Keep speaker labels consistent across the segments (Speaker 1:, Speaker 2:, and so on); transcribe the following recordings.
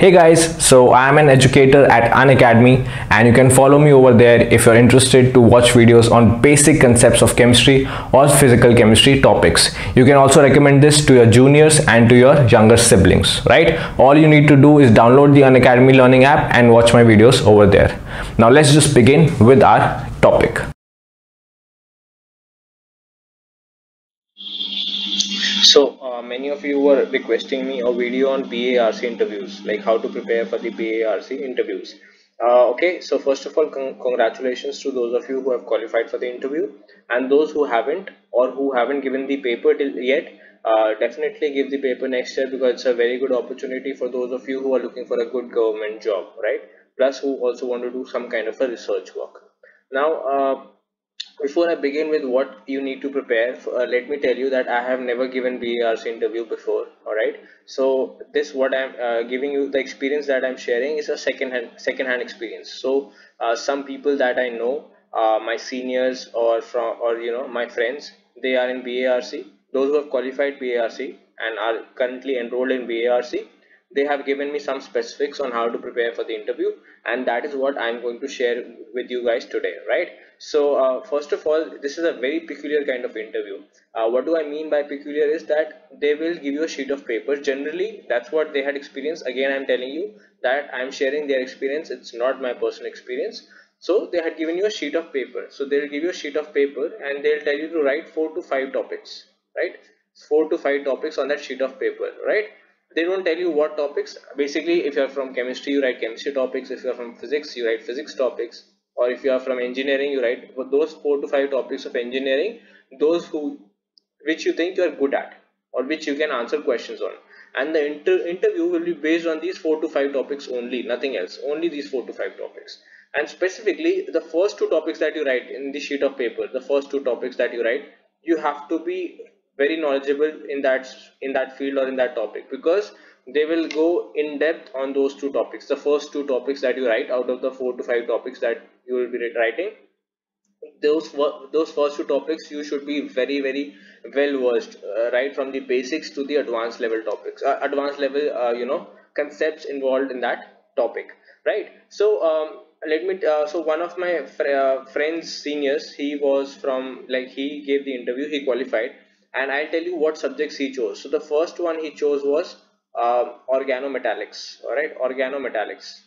Speaker 1: Hey guys, so I am an educator at Unacademy and you can follow me over there if you're interested to watch videos on basic concepts of chemistry or physical chemistry topics. You can also recommend this to your juniors and to your younger siblings, right? All you need to do is download the Unacademy learning app and watch my videos over there. Now let's just begin with our topic. So uh, many of you were requesting me a video on BARC interviews, like how to prepare for the BARC interviews. Uh, okay, so first of all, con congratulations to those of you who have qualified for the interview and those who haven't or who haven't given the paper till yet. Uh, definitely give the paper next year because it's a very good opportunity for those of you who are looking for a good government job, right? Plus, who also want to do some kind of a research work. Now, uh, before I begin with what you need to prepare, uh, let me tell you that I have never given BARC interview before. All right. So this what I'm uh, giving you the experience that I'm sharing is a second hand second hand experience. So uh, some people that I know, uh, my seniors or from or you know my friends, they are in BARC. Those who have qualified BARC and are currently enrolled in BARC, they have given me some specifics on how to prepare for the interview and that is what i'm going to share with you guys today right? So uh, first of all this is a very peculiar kind of interview. Uh, what do i mean by peculiar is that they will give you a sheet of paper generally that's what they had experienced. Again i'm telling you that i'm sharing their experience. It's not my personal experience. So they had given you a sheet of paper. So they'll give you a sheet of paper and they'll tell you to write four to five topics right? Four to five topics on that sheet of paper right they don't tell you what topics. Basically if you're from chemistry you write chemistry topics. If you're from physics you write physics topics. Or if you are from engineering you write for those four to five topics of engineering those who which you think you are good at or which you can answer questions on. And the inter interview will be based on these four to five topics only nothing else only these four to five topics. And specifically the first two topics that you write in the sheet of paper the first two topics that you write you have to be very knowledgeable in that in that field or in that topic because they will go in depth on those two topics. The first two topics that you write out of the four to five topics that you will be writing those those first two topics you should be very very well versed uh, right from the basics to the advanced level topics uh, advanced level uh, you know concepts involved in that topic right? So um, let me uh, so one of my fr uh, friends seniors he was from like he gave the interview he qualified and I'll tell you what subjects he chose. So the first one he chose was um, organometallics. All right, organometallics.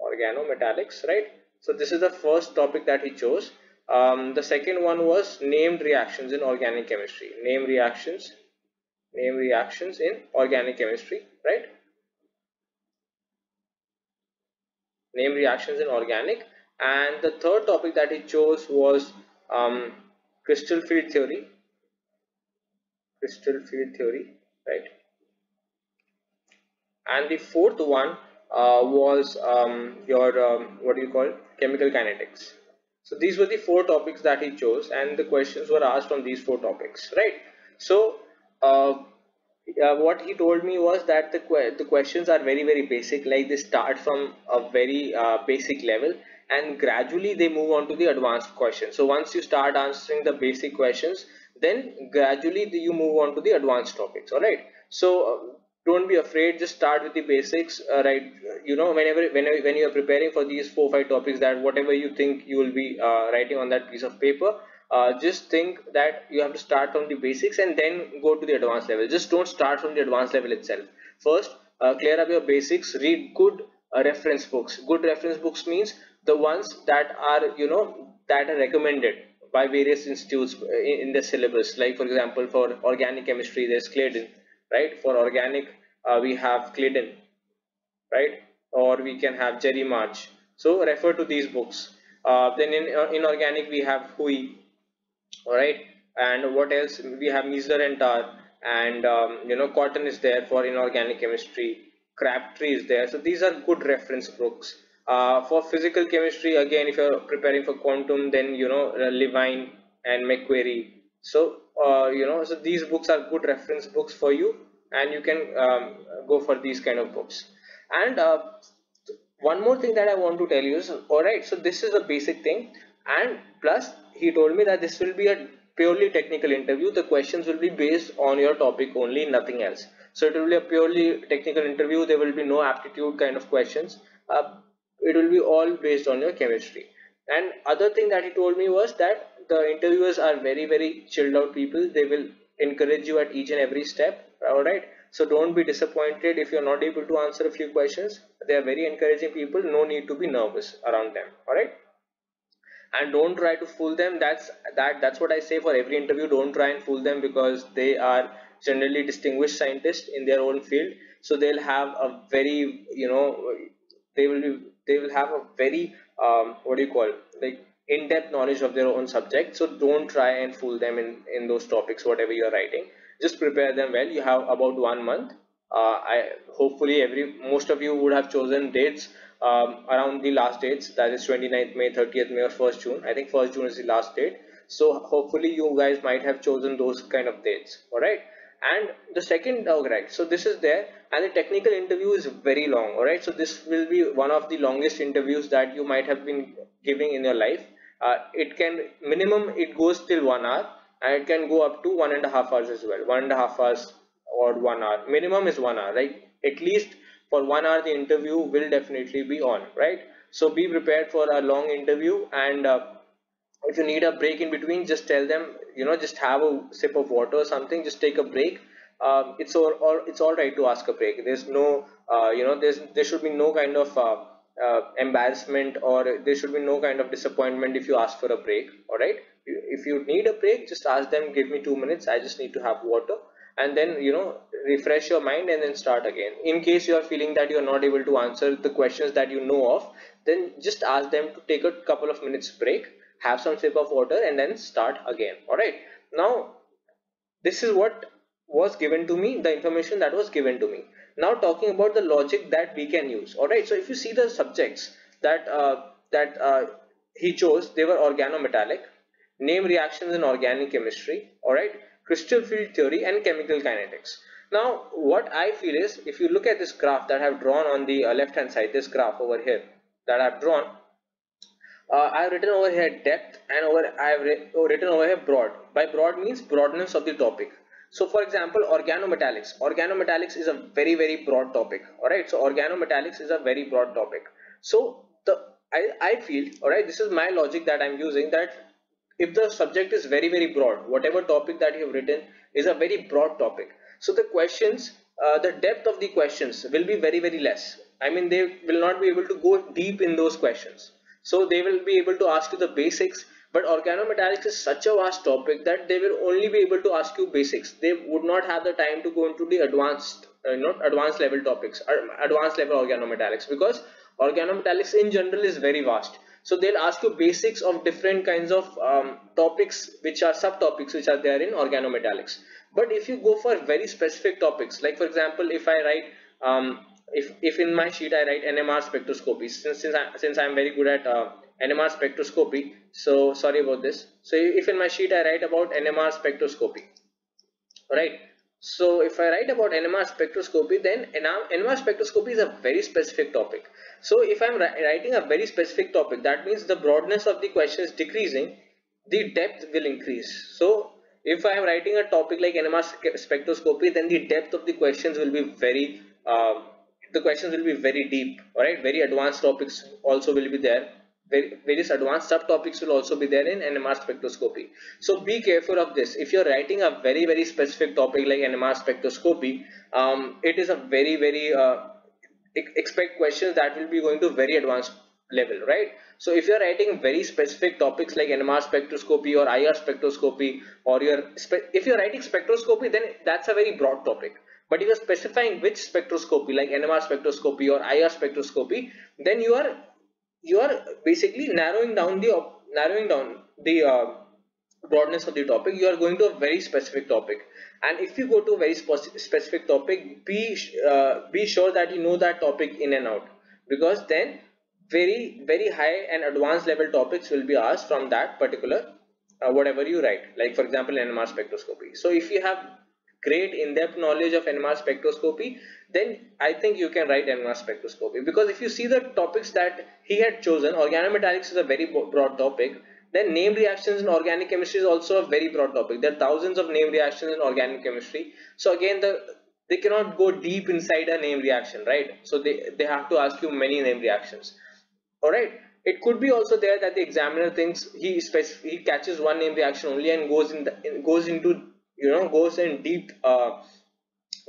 Speaker 1: Organometallics, right? So this is the first topic that he chose. Um, the second one was named reactions in organic chemistry. Name reactions, name reactions in organic chemistry, right? Name reactions in organic. And the third topic that he chose was um, crystal field theory crystal field theory right? And the fourth one uh, was um, your um, what do you call chemical kinetics. So these were the four topics that he chose and the questions were asked on these four topics right? So uh, uh, what he told me was that the, que the questions are very very basic like they start from a very uh, basic level and gradually they move on to the advanced questions. So once you start answering the basic questions then gradually you move on to the advanced topics all right so uh, don't be afraid just start with the basics uh, right? You know whenever whenever when you are preparing for these four five topics that whatever you think you will be uh, writing on that piece of paper uh, just think that you have to start from the basics and then go to the advanced level. Just don't start from the advanced level itself. First uh, clear up your basics read good uh, reference books. Good reference books means the ones that are you know that are recommended by various institutes in the syllabus. Like for example for organic chemistry there's Clayden right? For organic uh, we have Clayden right? Or we can have Jerry March. So refer to these books. Uh, then in uh, inorganic we have Huheey all right and what else? We have Miessler and Tarr. And um, you know Cotton is there for inorganic chemistry. Crabtree is there. So these are good reference books uh, for physical chemistry again if you're preparing for quantum then you know uh, Levine and McQuarrie so uh, you know so these books are good reference books for you and you can um, go for these kind of books. And uh, one more thing that I want to tell you is alright so this is a basic thing and plus he told me that this will be a purely technical interview. The questions will be based on your topic only nothing else. So it will be a purely technical interview. There will be no aptitude kind of questions. Uh, it will be all based on your chemistry. And other thing that he told me was that the interviewers are very very chilled out people. They will encourage you at each and every step. All right so don't be disappointed if you're not able to answer a few questions. They are very encouraging people. No need to be nervous around them. All right and don't try to fool them. That's that that's what i say for every interview. Don't try and fool them because they are generally distinguished scientists in their own field. So they'll have a very you know they will be they will have a very um, what do you call like in-depth knowledge of their own subject. So don't try and fool them in in those topics whatever you're writing. Just prepare them well. You have about one month. Uh, i hopefully every most of you would have chosen dates um, around the last dates. That is 29th may 30th may or 1st june. I think 1st june is the last date. So hopefully you guys might have chosen those kind of dates. All right and the second dog right. So this is there. And the technical interview is very long all right? So this will be one of the longest interviews that you might have been giving in your life. Uh, it can minimum it goes till one hour. And it can go up to one and a half hours as well. One and a half hours or one hour. Minimum is one hour right? At least for one hour the interview will definitely be on right? So be prepared for a long interview. And uh, if you need a break in between just tell them you know just have a sip of water or something just take a break. Um, it's all, all, it's all right to ask a break. There's no uh, you know there's there should be no kind of uh, uh, embarrassment or there should be no kind of disappointment if you ask for a break all right? If you need a break just ask them give me two minutes i just need to have water. And then you know refresh your mind and then start again. In case you are feeling that you are not able to answer the questions that you know of then just ask them to take a couple of minutes break have some sip of water and then start again. All right. Now this is what was given to me the information that was given to me. Now talking about the logic that we can use. All right. So if you see the subjects that uh, that uh, he chose they were organometallic. Name reactions in organic chemistry. All right. Crystal field theory and chemical kinetics. Now what i feel is if you look at this graph that i have drawn on the uh, left hand side this graph over here that i've drawn uh, I have written over here depth and over I have oh, written over here broad. By broad means broadness of the topic. So for example, organometallics. Organometallics is a very very broad topic. Alright, so organometallics is a very broad topic. So the I, I feel alright, this is my logic that I'm using that if the subject is very very broad, whatever topic that you have written is a very broad topic. So the questions, uh, the depth of the questions will be very very less. I mean they will not be able to go deep in those questions so they will be able to ask you the basics. But organometallics is such a vast topic that they will only be able to ask you basics. They would not have the time to go into the advanced uh, not advanced level topics or advanced level organometallics because organometallics in general is very vast. So they'll ask you basics of different kinds of um, topics which are subtopics which are there in organometallics. But if you go for very specific topics like for example if i write um, if if in my sheet I write NMR spectroscopy since since I since I'm very good at uh, NMR spectroscopy so sorry about this. So if in my sheet I write about NMR spectroscopy right? So if I write about NMR spectroscopy then NMR spectroscopy is a very specific topic. So if I'm writing a very specific topic that means the broadness of the question is decreasing the depth will increase. So if I am writing a topic like NMR spectroscopy then the depth of the questions will be very uh, the questions will be very deep all right very advanced topics also will be there various advanced subtopics will also be there in NMR spectroscopy. So be careful of this. If you're writing a very very specific topic like NMR spectroscopy, um, it is a very very uh, expect questions that will be going to very advanced level, right? So if you're writing very specific topics like NMR spectroscopy or IR spectroscopy, or you're if you're writing spectroscopy, then that's a very broad topic but if you're specifying which spectroscopy like NMR spectroscopy or IR spectroscopy then you are you are basically narrowing down the narrowing down the uh, broadness of the topic. You are going to a very specific topic. And if you go to a very specific topic be uh, be sure that you know that topic in and out. Because then very very high and advanced level topics will be asked from that particular uh, whatever you write. Like for example NMR spectroscopy. So if you have great in-depth knowledge of NMR spectroscopy, then I think you can write NMR spectroscopy. Because if you see the topics that he had chosen, organometallics is a very broad topic. Then name reactions in organic chemistry is also a very broad topic. There are thousands of name reactions in organic chemistry. So again, the they cannot go deep inside a name reaction right so they they have to ask you many name reactions all right it could be also there that the examiner thinks he he catches one name reaction only and goes in the goes into you know goes in deep uh,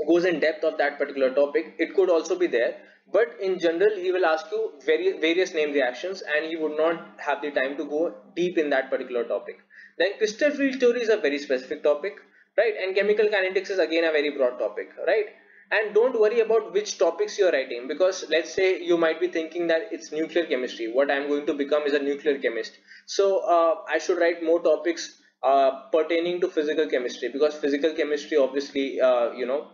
Speaker 1: goes in depth of that particular topic. It could also be there. But in general he will ask you various various name reactions and he would not have the time to go deep in that particular topic. Then crystal field theory is a very specific topic right? And chemical kinetics is again a very broad topic right? And don't worry about which topics you're writing because let's say you might be thinking that it's nuclear chemistry. What i'm going to become is a nuclear chemist. So uh, i should write more topics uh, pertaining to physical chemistry because physical chemistry obviously uh, you know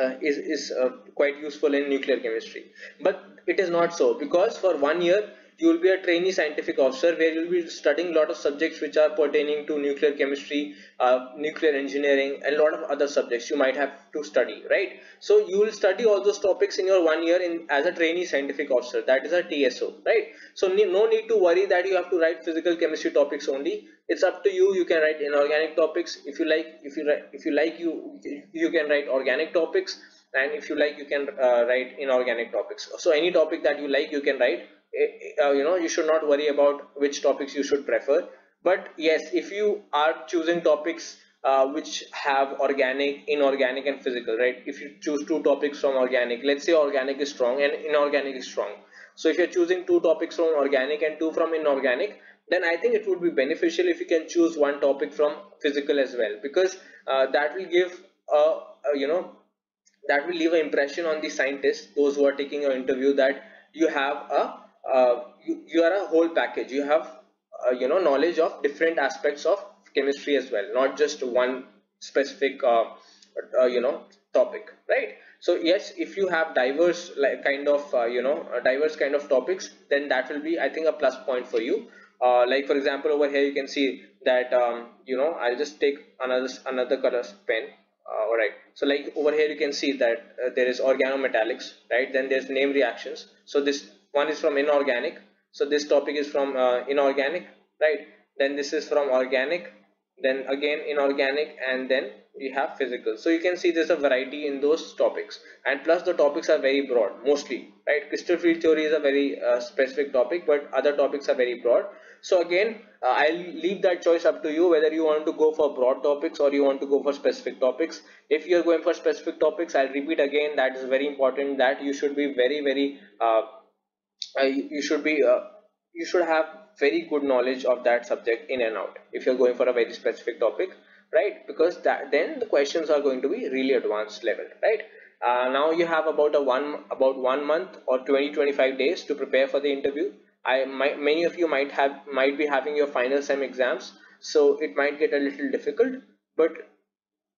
Speaker 1: uh, is, is uh, quite useful in nuclear chemistry. But it is not so because for one year you will be a trainee scientific officer where you'll be studying a lot of subjects which are pertaining to nuclear chemistry, uh, nuclear engineering, and a lot of other subjects you might have to study, right? So you will study all those topics in your one year in as a trainee scientific officer. That is a TSO, right? So no need to worry that you have to write physical chemistry topics only. It's up to you. You can write inorganic topics if you like. If you if you like, you you can write organic topics and if you like you can uh, write inorganic topics so any topic that you like you can write uh, you know you should not worry about which topics you should prefer. But yes if you are choosing topics uh, which have organic inorganic and physical right? If you choose two topics from organic let's say organic is strong and inorganic is strong. So if you're choosing two topics from organic and two from inorganic then i think it would be beneficial if you can choose one topic from physical as well. Because uh, that will give a, a you know that will leave an impression on the scientists those who are taking your interview that you have a uh, you, you are a whole package. You have uh, you know knowledge of different aspects of chemistry as well not just one specific uh, uh you know topic right? So yes if you have diverse like kind of uh, you know diverse kind of topics then that will be i think a plus point for you. Uh, like for example over here you can see that um, you know I'll just take another another color pen uh, all right. So like over here you can see that uh, there is organometallics right? Then there's name reactions. So this one is from inorganic. So this topic is from uh, inorganic right? Then this is from organic then again inorganic and then we have physical. So you can see there's a variety in those topics. And plus the topics are very broad mostly right? Crystal field theory is a very uh, specific topic but other topics are very broad. So again uh, i'll leave that choice up to you whether you want to go for broad topics or you want to go for specific topics. If you're going for specific topics i'll repeat again that is very important that you should be very very uh, uh, you should be uh, you should have very good knowledge of that subject in and out if you're going for a very specific topic right? Because that then the questions are going to be really advanced level right? Uh, now you have about a one about one month or 20 25 days to prepare for the interview. I might many of you might have might be having your final sem exams so it might get a little difficult but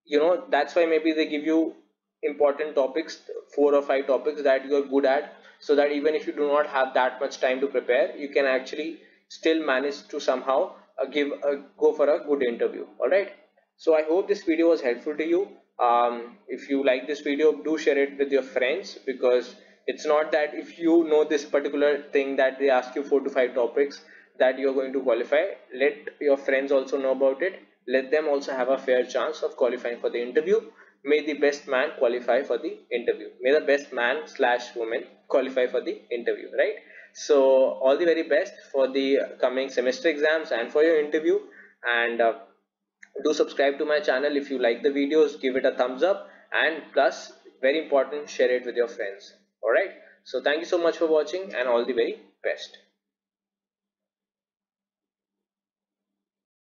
Speaker 1: you know that's why maybe they give you important topics four or five topics that you're good at so that even if you do not have that much time to prepare you can actually still manage to somehow uh, give a, uh, go for a good interview. All right? So i hope this video was helpful to you. Um, if you like this video do share it with your friends because it's not that if you know this particular thing that they ask you four to five topics that you're going to qualify let your friends also know about it let them also have a fair chance of qualifying for the interview. May the best man qualify for the interview. May the best man slash woman qualify for the interview right? So all the very best for the coming semester exams and for your interview. And uh, do subscribe to my channel if you like the videos. Give it a thumbs up. And plus very important share it with your friends. All right? So thank you so much for watching and all the very best